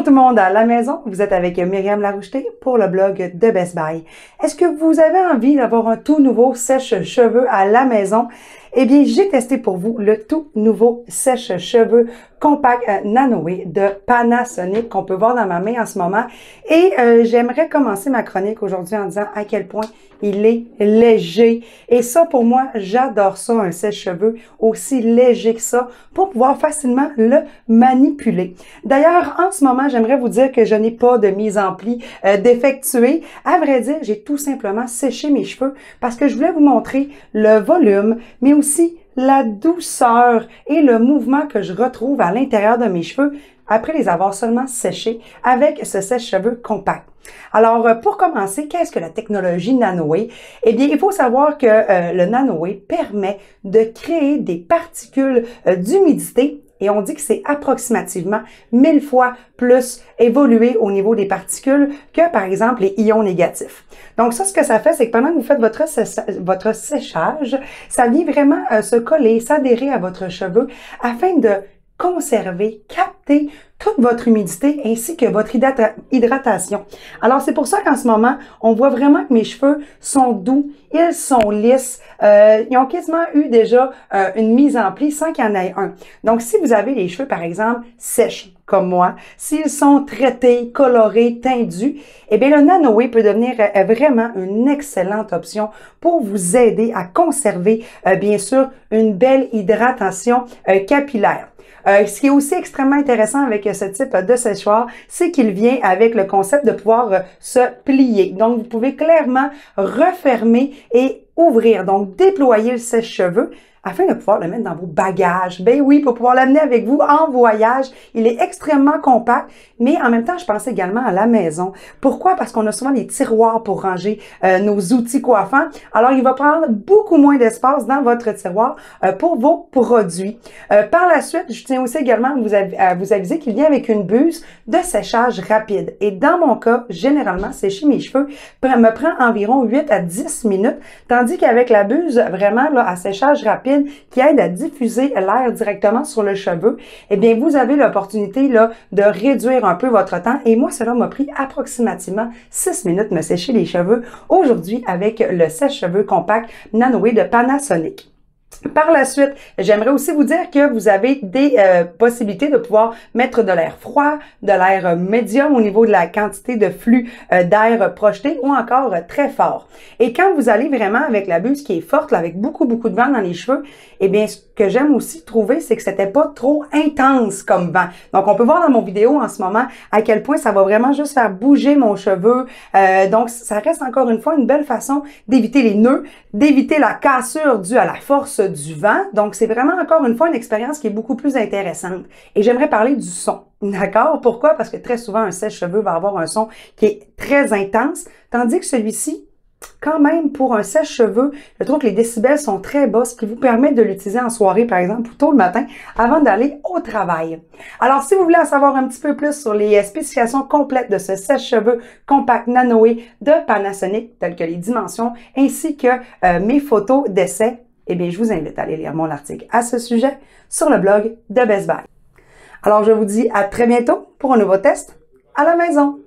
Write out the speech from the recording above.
Bonjour tout le monde à la maison. Vous êtes avec Myriam Laroucheté pour le blog de Best Buy. Est-ce que vous avez envie d'avoir un tout nouveau sèche-cheveux à la maison? Eh bien, j'ai testé pour vous le tout nouveau sèche-cheveux compact euh, Nanoé de Panasonic qu'on peut voir dans ma main en ce moment. Et euh, j'aimerais commencer ma chronique aujourd'hui en disant à quel point il est léger. Et ça, pour moi, j'adore ça, un sèche-cheveux aussi léger que ça, pour pouvoir facilement le manipuler. D'ailleurs, en ce moment, j'aimerais vous dire que je n'ai pas de mise en pli euh. À vrai dire, j'ai tout simplement séché mes cheveux parce que je voulais vous montrer le volume, la douceur et le mouvement que je retrouve à l'intérieur de mes cheveux après les avoir seulement séchés avec ce sèche-cheveux compact. Alors, euh, pour commencer, qu'est-ce que la technologie Nanoé? Eh bien, il faut savoir que euh, le Nanoé permet de créer des particules euh, d'humidité et on dit que c'est approximativement mille fois plus évolué au niveau des particules que, par exemple, les ions négatifs. Donc ça, ce que ça fait, c'est que pendant que vous faites votre, votre séchage, ça vient vraiment se coller, s'adhérer à votre cheveu afin de conserver, capter toute votre humidité ainsi que votre hydratation. Alors, c'est pour ça qu'en ce moment, on voit vraiment que mes cheveux sont doux, ils sont lisses, euh, ils ont quasiment eu déjà euh, une mise en pli sans qu'il y en ait un. Donc, si vous avez les cheveux, par exemple, sèches, comme moi, s'ils sont traités, colorés, tendus, eh bien, le Nanoé peut devenir euh, vraiment une excellente option pour vous aider à conserver, bien sûr, une belle hydratation capillaire. Ce qui est aussi extrêmement intéressant avec ce type de séchoir, c'est qu'il vient avec le concept de pouvoir euh, se plier. Donc, vous pouvez clairement refermer et ouvrir, donc déployer le sèche-cheveux afin de pouvoir le mettre dans vos bagages. Ben oui, pour pouvoir l'amener avec vous en voyage. Il est extrêmement compact, mais en même temps, je pense également à la maison. Pourquoi? Parce qu'on a souvent des tiroirs pour ranger euh, nos outils coiffants. Alors, il va prendre beaucoup moins d'espace dans votre tiroir euh, pour vos produits. Euh, par la suite, je tiens aussi également à vous, à vous aviser qu'il vient avec une buse de séchage rapide. Et dans mon cas, généralement, sécher mes cheveux me prend environ 8 à 10 minutes, tandis qu'avec la buse, vraiment, là, à séchage rapide, qui aide à diffuser l'air directement sur le cheveu, eh bien, vous avez l'opportunité là de réduire un peu votre temps. Et moi, cela m'a pris approximativement 6 minutes me sécher les cheveux aujourd'hui avec le sèche-cheveux compact Nanoé de Panasonic. Par la suite, j'aimerais aussi vous dire que vous avez des euh, possibilités de pouvoir mettre de l'air froid, de l'air médium au niveau de la quantité de flux euh, d'air projeté ou encore très fort. Et quand vous allez vraiment avec la buse qui est forte, avec beaucoup, beaucoup de vent dans les cheveux, eh bien, ce que j'aime aussi trouver, c'est que c'était pas trop intense comme vent. Donc, on peut voir dans mon vidéo en ce moment à quel point ça va vraiment juste faire bouger mon cheveu. Euh, donc, ça reste encore une fois une belle façon d'éviter les nœuds, d'éviter la cassure due à la du vent. Donc, c'est vraiment encore une fois une expérience qui est beaucoup plus intéressante. Et j'aimerais parler du son. D'accord? Pourquoi? Parce que très souvent, un sèche-cheveux va avoir un son qui est très intense, tandis que celui-ci, quand même, pour un sèche-cheveux, je trouve que les décibels sont très bas, ce qui vous permet de l'utiliser en soirée, par exemple, ou tôt le matin, avant d'aller au travail. Alors, si vous voulez en savoir un petit peu plus sur les spécifications complètes de ce sèche-cheveux compact Nanoé de Panasonic, telles que les dimensions, ainsi que euh, mes photos d'essai, eh bien, je vous invite à aller lire mon article à ce sujet sur le blog de Best Buy. Alors, je vous dis à très bientôt pour un nouveau test à la maison.